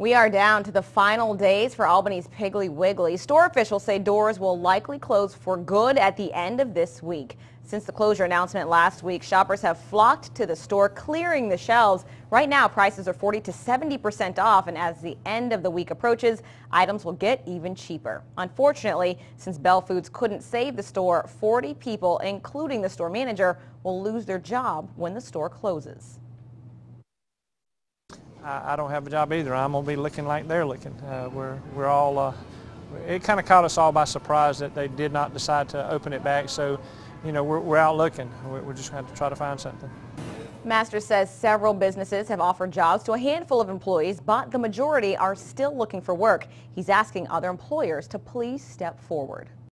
We are down to the final days for Albany's Piggly Wiggly. Store officials say doors will likely close for good at the end of this week. Since the closure announcement last week, shoppers have flocked to the store, clearing the shelves. Right now, prices are 40 to 70 percent off, and as the end of the week approaches, items will get even cheaper. Unfortunately, since Belle Foods couldn't save the store, 40 people, including the store manager, will lose their job when the store closes. I, I don't have a job either. I'm going to be looking like they're looking. Uh, we're, we're all, uh, it kind of caught us all by surprise that they did not decide to open it back. So, you know, we're, we're out looking. We're, we're just going to have to try to find something. Masters says several businesses have offered jobs to a handful of employees, but the majority are still looking for work. He's asking other employers to please step forward.